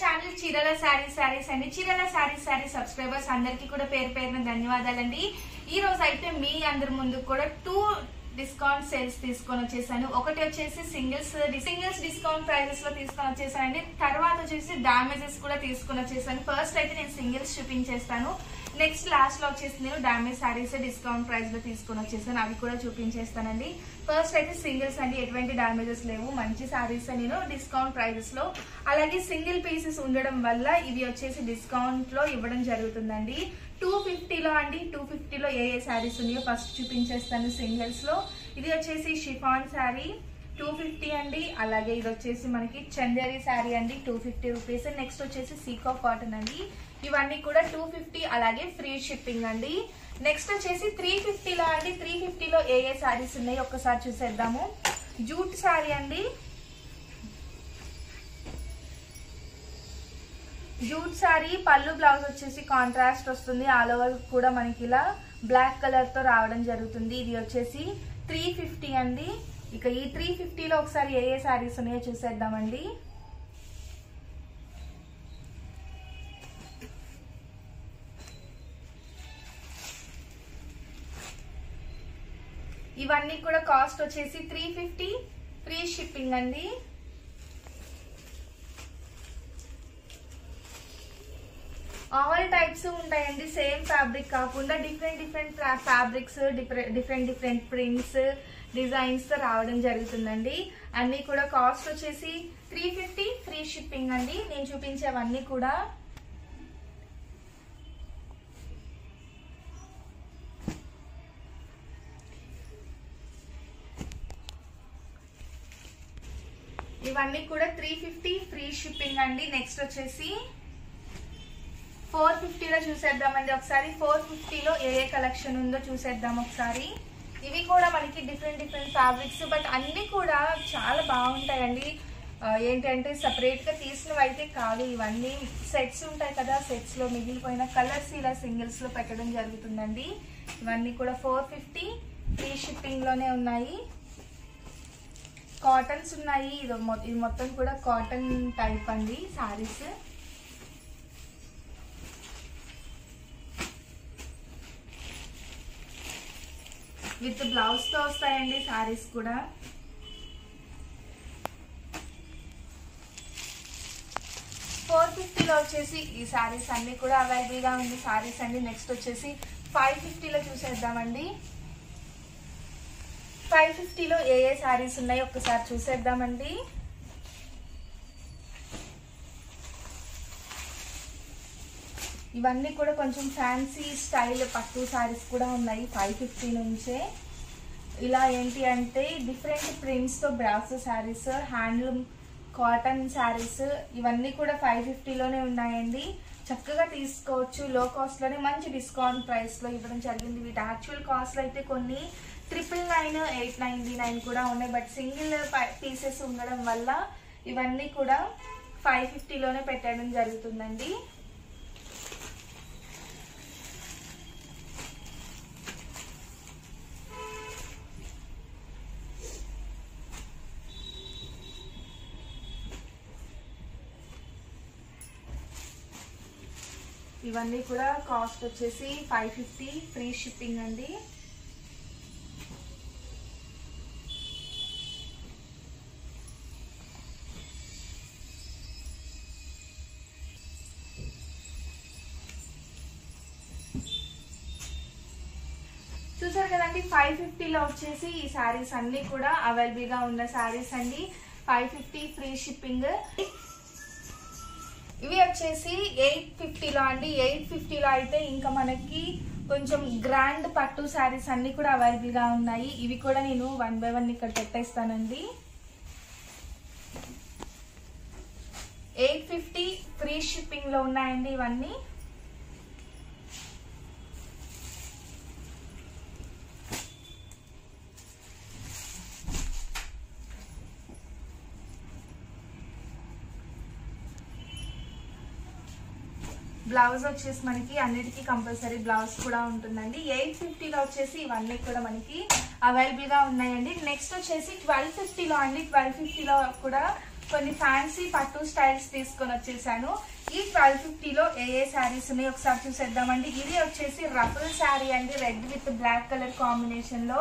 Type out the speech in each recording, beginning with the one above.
Channel చీరల శారీ శారీస్ అండి. చీరల శారీ శారీ సబ్స్క్రైబర్స్ అందరికీ కూడా పేరు పేరున ధన్యవాదాలండి. ఈ రోజు అయితే మీ అందరి ముందు కూడా టూ డిస్కౌంట్ సేల్స్ తీసుకొని వచ్చేసాను. ఒకటి వచ్చేసి సింగిల్స్ సింగిల్స్ డిస్కౌంట్ ప్రైజెస్లో తీసుకొని వచ్చేసానండి. తర్వాత వచ్చేసి డామేజెస్ కూడా తీసుకొని వచ్చేసాను. ఫస్ట్ అయితే నేను సింగిల్స్ చూపించేస్తాను నెక్స్ట్ లాస్ట్లో వచ్చేసి నేను డామేజ్ శారీస్ డిస్కౌంట్ ప్రైస్లో తీసుకొని వచ్చేసాను. అవి కూడా చూపించేస్తానండి. ఫస్ట్ అయితే సింగిల్స్ అండి ఎటువంటి డామేజెస్ లేవు. మంచి శారీస్ నేను డిస్కౌంట్ ప్రైజెస్లో. అలాగే సింగిల్ పీసెస్ ఉండడం వల్ల ఇవి వచ్చేసి డిస్కౌంట్లో ఇవ్వడం జరుగుతుందండి. టూ ఫిఫ్టీలో అండి టూ ఫిఫ్టీలో ఏ ఏ శారీస్ ఉన్నాయో ఫస్ట్ చూపించేస్తాను సింగిల్స్లో. ఇది వచ్చేసి షిఫాన్ శారీ టూ ఫిఫ్టీ అండి. అలాగే ఇది వచ్చేసి మనకి చందేరి శారీ అండి టూ ఫిఫ్టీ రూపీస్ నెక్స్ట్ వచ్చేసి సీకో కాటన్ అండి. ఇవన్నీ కూడా టూ ఫిఫ్టీ అలాగే ఫ్రీ షిప్పింగ్ అండి. నెక్స్ట్ వచ్చేసి త్రీ ఫిఫ్టీలో అండి. త్రీ ఫిఫ్టీలో ఏ ఏ శారీస్ ఉన్నాయి ఒక్కసారి చూసేద్దాము. జూట్ శారీ అండి. జూట్ శారీ పళ్ళు బ్లౌజ్ వచ్చేసి కాంట్రాస్ట్ వస్తుంది. ఆల్ ఓవర్ కూడా మనకి ఇలా బ్లాక్ కలర్తో రావడం జరుగుతుంది. ఇది వచ్చేసి త్రీ ఫిఫ్టీ అండి. ఇక ఈ త్రీ ఫిఫ్టీలో ఒకసారి ఏ ఏ శారీస్ ఉన్నాయో చూసేద్దామండి. ఇవన్నీ కూడా కాస్ట్ వచ్చేసి త్రీ ఫిఫ్టీ ఫ్రీ షిప్పింగ్ అండి. ఆల్ టైప్స్ ఉంటాయండి సేమ్ ఫ్యాబ్రిక్ కాకుండా different different fabrics different different prints designs రావడం జరుగుతుందండి. అన్ని కూడా కాస్ట్ వచ్చేసి త్రీ ఫిఫ్టీ ఫ్రీ షిప్పింగ్ అండి. నేను చూపించేవన్నీ కూడా ఇవన్నీ కూడా త్రీ ఫిఫ్టీ ఫ్రీ షిప్పింగ్ అండి. నెక్స్ట్ వచ్చేసి ఫోర్ ఫిఫ్టీలో చూసేద్దామండి ఒకసారి. ఫోర్ ఫిఫ్టీలో ఏ ఏ కలెక్షన్ ఉందో చూసేద్దాం ఒకసారి. ఇవి కూడా మనకి డిఫరెంట్ డిఫరెంట్ ఫ్యాబ్రిక్స్ బట్ అన్నీ కూడా చాలా బాగుంటాయండి. ఏంటంటే సపరేట్గా తీసినవి అయితే కాదు. ఇవన్నీ సెట్స్ ఉంటాయి కదా సెట్స్లో మిగిలిపోయిన కలర్స్ ఇలా సింగిల్స్లో పెట్టడం జరుగుతుందండి. ఇవన్నీ కూడా ఫోర్ ఫిఫ్టీ ఫ్రీ షిప్పింగ్లోనే ఉన్నాయి. కాటన్స్ ఉన్నాయి. ఇది ఇది మొత్తం కూడా కాటన్ టైప్ అండి సారీస్. విత్ బ్లౌజ్తో వస్తాయండి సారీస్ కూడా. ఫోర్ ఫిఫ్టీలో వచ్చేసి ఈ సారీస్ అన్ని కూడా అవైలబుల్గా ఉంది. సారీస్ అండి నెక్స్ట్ వచ్చేసి ఫైవ్ ఫిఫ్టీలో చూసేద్దామండి. ఫైవ్ ఫిఫ్టీలో ఏ ఏ శారీస్ ఉన్నాయో ఒక్కసారి చూసేద్దామండి. ఇవన్నీ కూడా కొంచెం ఫ్యాన్సీ స్టైల్ పట్టు శారీస్ కూడా ఉన్నాయి ఫైవ్ ఫిఫ్టీ నుంచే. ఇలా ఏంటి అంటే different ప్రింట్స్తో brasso saris handloom cotton saris ఇవన్నీ కూడా ఫైవ్ ఫిఫ్టీలోనే ఉన్నాయండి. చక్కగా తీసుకోవచ్చు. లో కాస్ట్లోనే మంచి డిస్కౌంట్ ప్రైస్లో ఇవ్వడం జరిగింది. వీటి యాక్చువల్ కాస్ట్లో అయితే కొన్ని triple nine eight ninety nine కూడా ఉన్నాయి. బట్ సింగిల్ పీసెస్ ఉండడం వల్ల ఇవన్నీ కూడా ఫైవ్ ఫిఫ్టీలోనే పెట్టడం జరుగుతుందండి. ఇవన్నీ కూడా కాస్ట్ వచ్చేసి ఫైవ్ ఫిఫ్టీ ఫ్రీ షిప్పింగ్ అండి. చూసారు కదండి ఫైవ్ ఫిఫ్టీలో వచ్చేసి ఈ శారీస్ అన్ని కూడా అవైలబుల్గా ఉన్న శారీస్ అండి. ఫైవ్ ఫిఫ్టీ ఫ్రీ షిప్పింగ్ ఇవి వచ్చేసి ఎయిట్ ఫిఫ్టీలో అండి. ఎయిట్ ఫిఫ్టీలో అయితే ఇంకా మనకి కొంచెం గ్రాండ్ పట్టు శారీస్ అన్ని కూడా అవైలబుల్గా ఉన్నాయి. ఇవి కూడా నేను వన్ బై వన్ ఇక్కడ పెట్టేస్తానండి. ఎయిట్ ఫిఫ్టీ ఫ్రీ షిప్పింగ్లో ఉన్నాయండి ఇవన్నీ. బ్లౌజ్ వచ్చేసి మనకి అన్నిటికీ కంపల్సరీ బ్లౌజ్ కూడా ఉంటుందండి. ఎయిట్ ఫిఫ్టీలో వచ్చేసి ఇవన్నీ కూడా మనకి అవైలబుల్గా ఉన్నాయండి. నెక్స్ట్ వచ్చేసి ట్వెల్వ్ ఫిఫ్టీలో అండి. ట్వెల్వ్ ఫిఫ్టీలో కూడా కొన్ని ఫ్యాన్సీ పట్టు స్టైల్స్ తీసుకొని వచ్చేసాను. ఈ ట్వెల్వ్ ఫిఫ్టీలో ఏ ఏ శారీస్ ఉన్నాయి ఒకసారి చూసేద్దామండి. ఇది వచ్చేసి రఫుల్ శారీ అండి. రెడ్ విత్ బ్లాక్ కలర్ కాంబినేషన్లో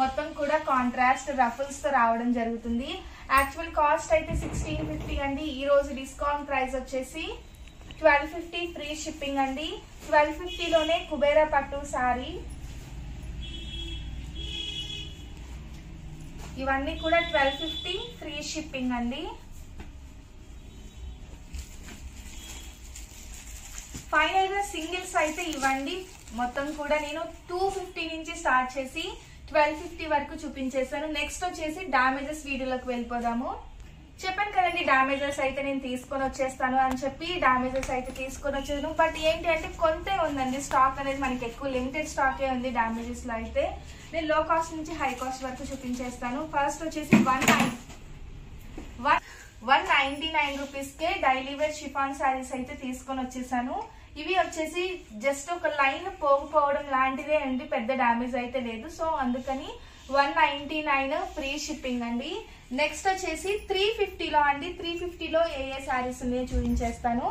మొత్తం కూడా కాంట్రాస్ట్ రఫుల్స్తో రావడం జరుగుతుంది. యాక్చువల్ కాస్ట్ అయితే సిక్స్టీన్ ఫిఫ్టీ అండి. ఈ రోజు డిస్కౌంట్ ప్రైస్ వచ్చేసి ట్వెల్వ్ ఫిఫ్టీ ఫ్రీ షిప్పింగ్ అండి. ట్వెల్వ్ ఫిఫ్టీలోనే కుబేరా పట్టు శారీ ఇవన్నీ కూడా ట్వెల్వ్ ఫిఫ్టీ ఫ్రీ షిప్పింగ్ అండి. ఫైనల్గా సింగిల్స్ అయితే ఇవ్వండి. మొత్తం కూడా నేను టూ ఫిఫ్టీ నుంచి స్టార్ట్ చేసి ట్వెల్వ్ ఫిఫ్టీ వరకు చూపించేశాను. నెక్స్ట్ వచ్చేసి డామేజెస్ వీడియోలోకి వెళ్ళిపోదాము. చెప్పాను కదండి డామేజెస్ అయితే నేను తీసుకొని వచ్చేస్తాను అని చెప్పి డామేజెస్ అయితే తీసుకొని వచ్చాను బట్ ఏంటి అంటే కొంతే ఉందండి స్టాక్ అనేది మనకి ఎక్కువ లిమిటెడ్ స్టాకే ఉంది డామేజెస్లో అయితే. నేను లో కాస్ట్ నుంచి హై కాస్ట్ వరకు చూపించేస్తాను. ఫస్ట్ వచ్చేసి one nine one one ninety nine రూపీస్కే డైలీ వేర్ షిఫాన్ శారీస్ అయితే తీసుకొని వచ్చేసాను. ఇవి వచ్చేసి జస్ట్ ఒక లైన్ పోకపోవడం లాంటిదే అండి పెద్ద డ్యామేజ్ అయితే లేదు. సో అందుకని one ninety nine free shipping అండి. నెక్స్ట్ వచ్చేసి త్రీ ఫిఫ్టీలో అండి. త్రీ ఫిఫ్టీలో ఏ ఏ శారీస్ ఉన్నాయో చూపించేస్తాను.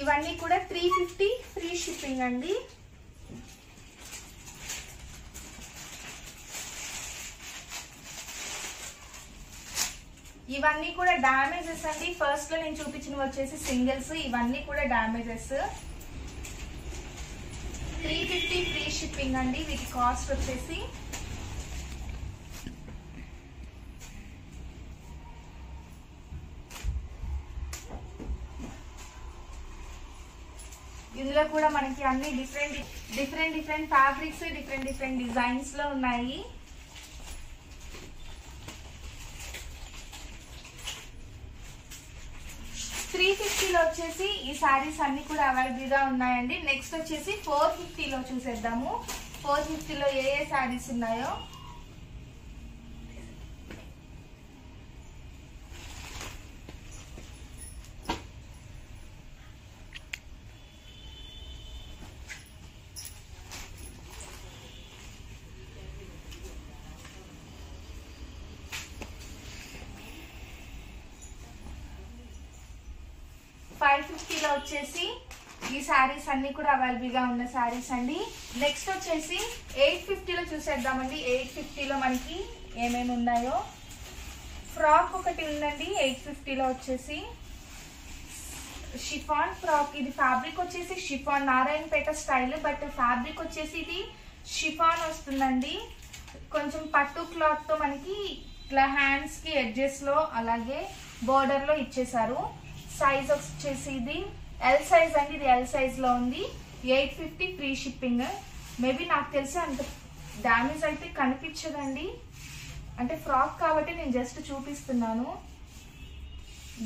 ఇవన్నీ కూడా త్రీ ఫిఫ్టీ ఫ్రీ షిప్పింగ్ అండి. ఇవన్నీ కూడా డామేజెస్ అండి. ఫస్ట్లో నేను చూపించినవి వచ్చేసి సింగిల్స్ ఇవన్నీ కూడా damages three fifty free shipping అండి. వీటి కాస్ట్ వచ్చేసి ఇందులో కూడా మనకి అన్ని different different different fabrics different different డిజైన్స్లో ఉన్నాయి త్రీ ఫిఫ్టీలో వచ్చేసి ఈ శారీస్ అన్ని కూడా అవైలబుల్గా ఉన్నాయండి. నెక్స్ట్ వచ్చేసి ఫోర్ ఫిఫ్టీలో చూసేద్దాము. ఫోర్ ఫిఫ్టీలో ఏ ఏ శారీస్ ఉన్నాయో ఫైవ్ ఫిఫ్టీలో వచ్చేసి ఈ శారీస్ అన్ని కూడా అవైలబుల్గా ఉన్న శారీస్ అండి. నెక్స్ట్ వచ్చేసి ఎయిట్ ఫిఫ్టీలో చూసేద్దామండి. ఎయిట్ ఫిఫ్టీలో మనకి ఏమేమి ఉన్నాయో? ఫ్రాక్ ఒకటి ఉందండి. ఎయిట్ ఫిఫ్టీలో వచ్చేసి షిఫాన్ ఫ్రాక్. ఇది ఫ్యాబ్రిక్ వచ్చేసి chiffon Narayanpet style but fabric వచ్చేసి ఇది షిఫాన్ వస్తుందండి. కొంచెం పట్టు క్లాత్తో మనకి ఇట్లా హ్యాండ్స్కి ఎడ్జెస్లో అలాగే బోర్డర్లో ఇచ్చేసారు సైజ్ వచ్చేసి ఇది ఎల్ సైజ్ అండి ఇది ఎల్ సైజ్లో ఉంది. Eight fifty free shipping. Maybe నాకు తెలిసి అంత డ్యామేజ్ అయితే కనిపించదండి. అంటే ఫ్రాక్ కాబట్టి నేను జస్ట్ చూపిస్తున్నాను.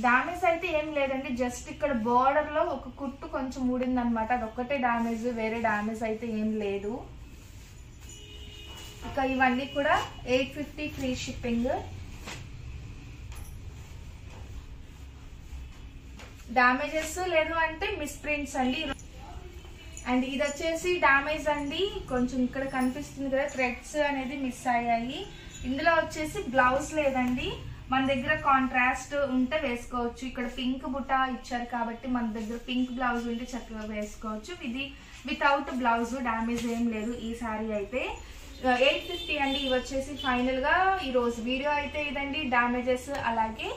డామేజ్ అయితే ఏం లేదండి. జస్ట్ ఇక్కడ బోర్డర్లో ఒక కుట్టు కొంచెం ఊడింది అనమాట అదొక్కటే డామేజ్ వేరే డామేజ్ అయితే ఏం లేదు. ఇక ఇవన్నీ కూడా eight fifty free shipping. Damages లేదు అంటే మిస్ప్రింట్స్ అండి. అండ్ ఇది వచ్చేసి డామేజ్ అండి. కొంచెం ఇక్కడ కనిపిస్తుంది కదా థ్రెడ్స్ అనేది మిస్ అయ్యాయి. ఇందులో వచ్చేసి బ్లౌజ్ లేదండి. మన దగ్గర కాంట్రాస్ట్ ఉంటే వేసుకోవచ్చు. ఇక్కడ పింక్ బుట్ట ఇచ్చారు కాబట్టి మన దగ్గర పింక్ బ్లౌజ్ ఉంటే చక్కగా వేసుకోవచ్చు. ఇది వితౌట్ బ్లౌజ్ డామేజ్ ఏం లేదు ఈ సారీ అయితే. ఎయిట్ ఫిఫ్టీ అండి. ఇవి వచ్చేసి ఫైనల్గా ఈరోజు వీడియో అయితే ఇదండి. డామేజెస్ అలాగే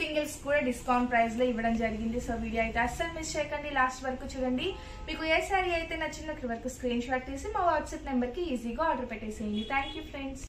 సింగిల్స్ కూడా డిస్కౌంట్ ప్రైస్లో ఇవ్వడం జరిగింది. సో వీడియో అయితే అస్సలు మిస్ చేయకండి. లాస్ట్ వరకు చూడండి. మీకు ఏ సారీ అయితే నచ్చిందో ఇక్కడ వరకు స్క్రీన్ షాట్ తీసి మా వాట్సాప్ నెంబర్కి ఈజీగా ఆర్డర్ పెట్టేసేయండి. Thank you friends